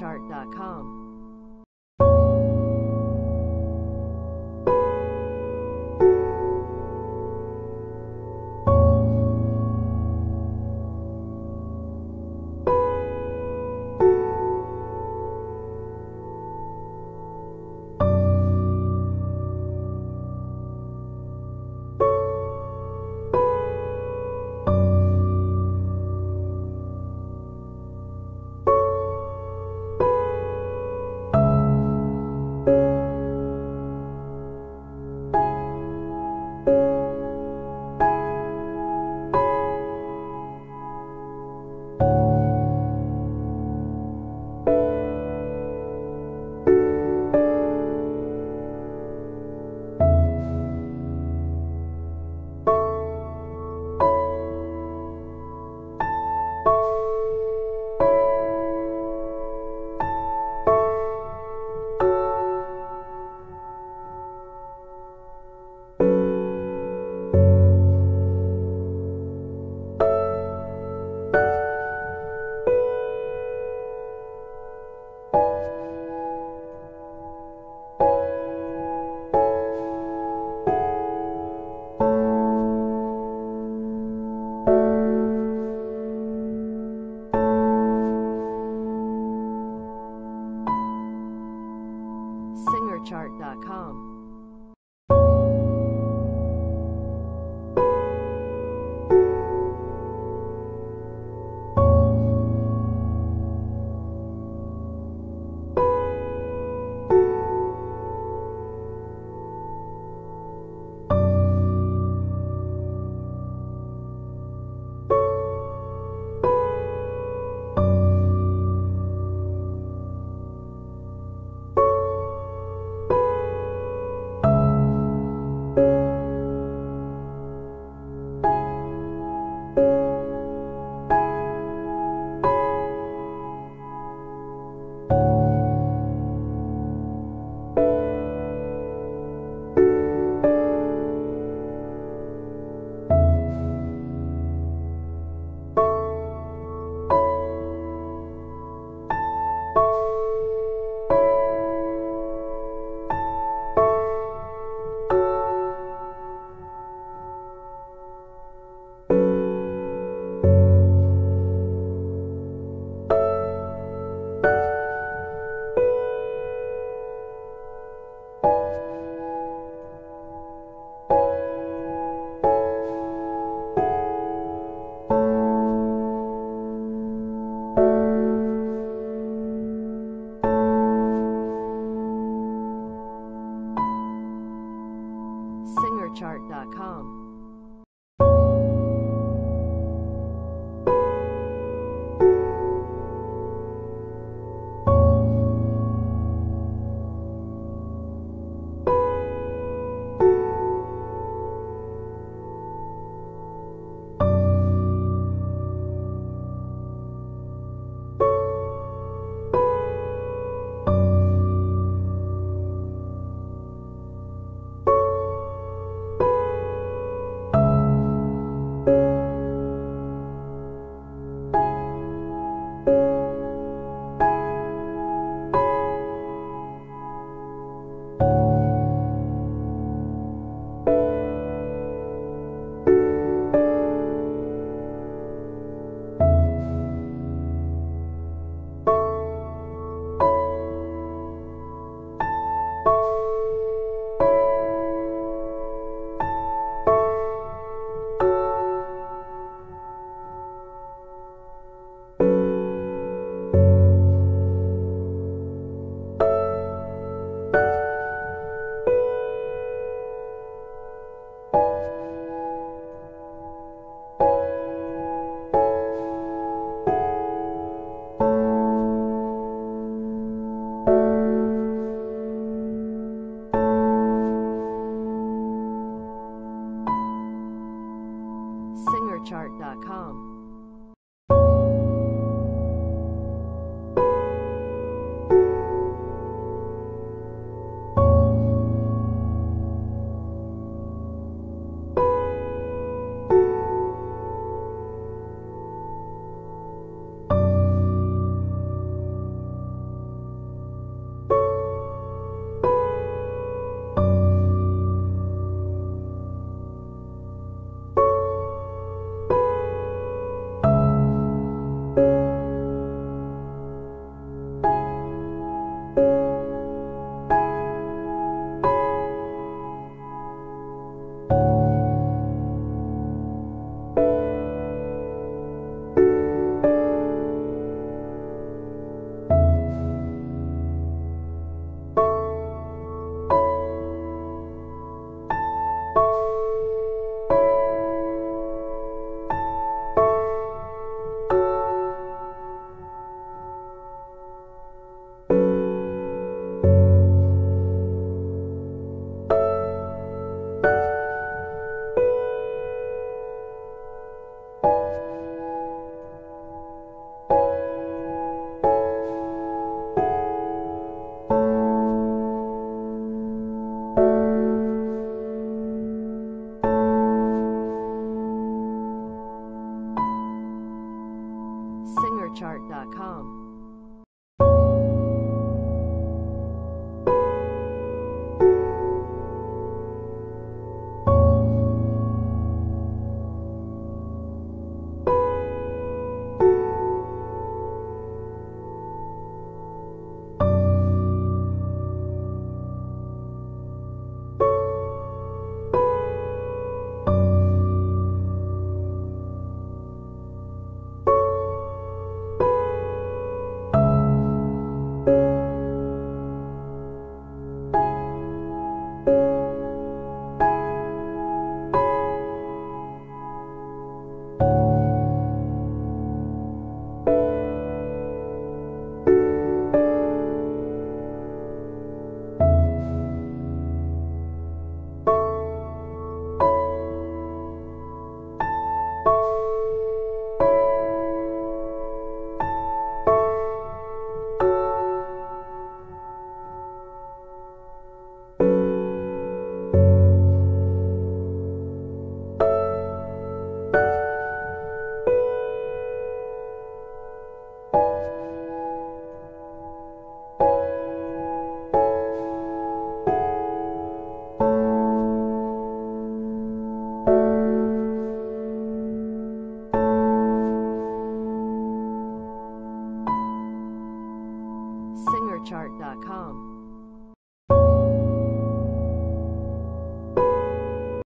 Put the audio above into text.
SingerChart.com. chart.com. chart.com.